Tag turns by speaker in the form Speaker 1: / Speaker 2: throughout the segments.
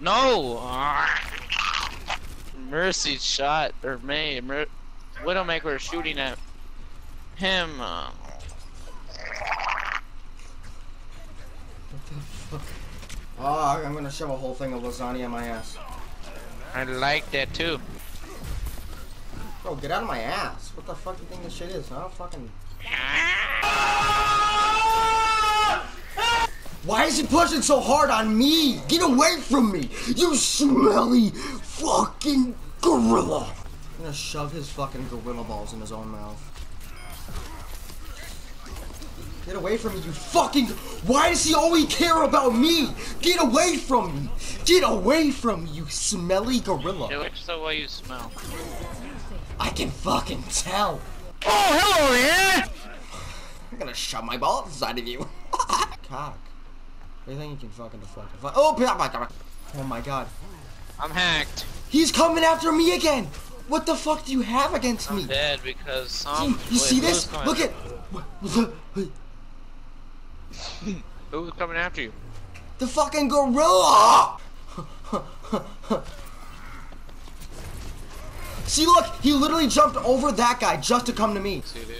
Speaker 1: No! Mercy shot, or May, Mer Widowmaker shooting at him. Uh,
Speaker 2: What the fuck? Oh, I'm gonna shove a whole thing of lasagna in my ass.
Speaker 1: I like that too.
Speaker 2: Bro, get out of my ass. What the fuck do you think this shit is? I don't fucking. Why is he pushing so hard on me? Get away from me! You smelly fucking gorilla! I'm gonna shove his fucking gorilla balls in his own mouth. Get away from me, you fucking. Why does he always care about me? Get away from me! Get away from me, you smelly gorilla!
Speaker 1: It looks the way you smell.
Speaker 2: I can fucking tell!
Speaker 1: Oh, hello there!
Speaker 2: I'm gonna shove my balls inside of you. Cock. What you think you can fucking deflect? Oh, blah. Oh, oh my god.
Speaker 1: I'm hacked.
Speaker 2: He's coming after me again! What the fuck do you have against
Speaker 1: I'm
Speaker 2: me?
Speaker 1: dead because
Speaker 2: See, you see this? Look at.
Speaker 1: Who's coming after you?
Speaker 2: The fucking gorilla! See, look, he literally jumped over that guy just to come to me.
Speaker 1: See, dude.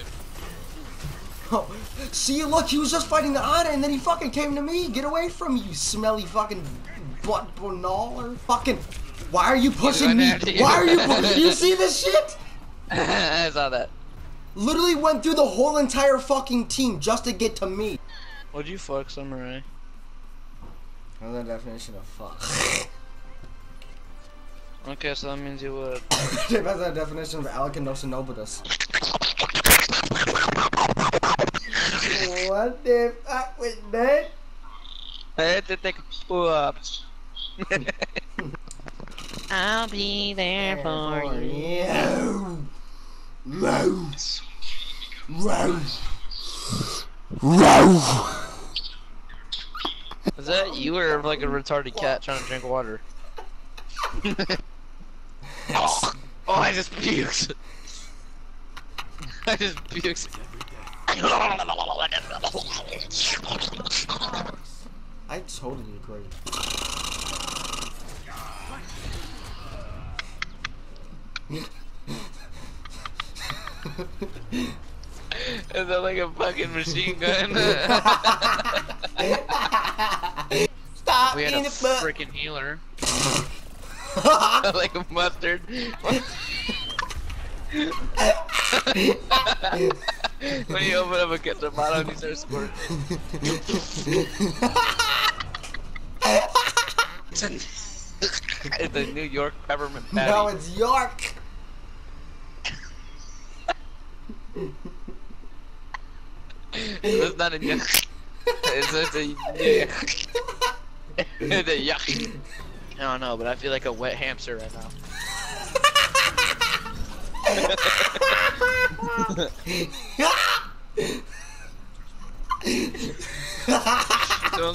Speaker 2: Oh, see, look, he was just fighting the Ana, and then he fucking came to me. Get away from me, you smelly fucking butt bonaller. Fucking, why are you pushing me?
Speaker 1: you.
Speaker 2: Why are you? pu- you see this shit?
Speaker 1: I saw that.
Speaker 2: Literally went through the whole entire fucking team just to get to me.
Speaker 1: What'd you fuck, Samurai?
Speaker 2: What's the definition of fuck?
Speaker 1: Okay, so that means you would.
Speaker 2: That's the definition of Alakinosinobidus. What the fuck was that?
Speaker 1: I had to take a pull up. I'll be there for you.
Speaker 2: you. Row. Row. Row.
Speaker 1: Is that you or like a retarded cat trying to drink water? oh, I just puked. I just puked.
Speaker 2: I totally agree.
Speaker 1: Is that like a fucking machine gun?
Speaker 2: Stop
Speaker 1: we had a
Speaker 2: eating
Speaker 1: freaking healer. like a mustard. when you open up a ketchup bottle and you start squirting. it's a New York peppermint patty.
Speaker 2: no, it's York.
Speaker 1: It's not a yuck. It's, it's a yuck. it's a yuck. I don't know, but I feel like a wet hamster right now. Sounds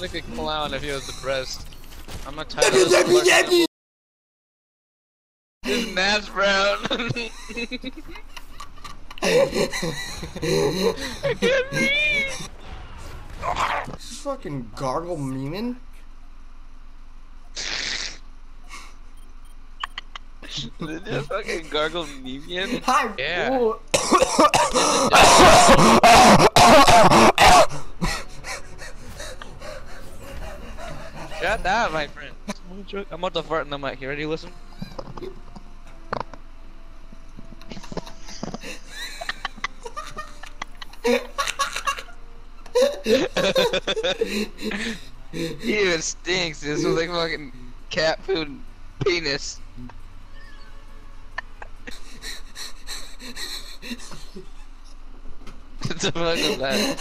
Speaker 1: like a clown if he was depressed. I'm a tired of this
Speaker 2: Yippee,
Speaker 1: collection This Nash Brown. I can't breathe.
Speaker 2: This fucking gargle memeing.
Speaker 1: Did you fucking gargle Nevian?
Speaker 2: Hi.
Speaker 1: Yeah.
Speaker 2: Ooh.
Speaker 1: Shut down, my friend. I'm about to fart in the mic. You ready listen? He even stinks. This was like fucking cat food penis. What the fuck was that?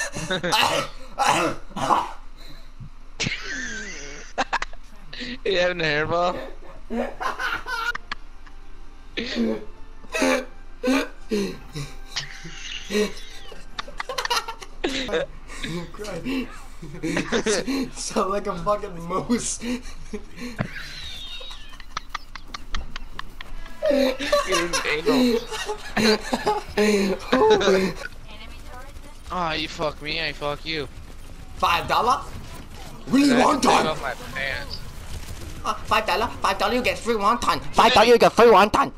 Speaker 1: you having a hairball?
Speaker 2: Sound like a fucking moose.
Speaker 1: Getting anal.
Speaker 2: Holy.
Speaker 1: Oh, you fuck me, I fuck you.
Speaker 2: Five dollar? Really
Speaker 1: I
Speaker 2: long
Speaker 1: had to take
Speaker 2: time.
Speaker 1: off.
Speaker 2: Five dollar, five dollar, you get free wonton. Five dollar, you get free wonton.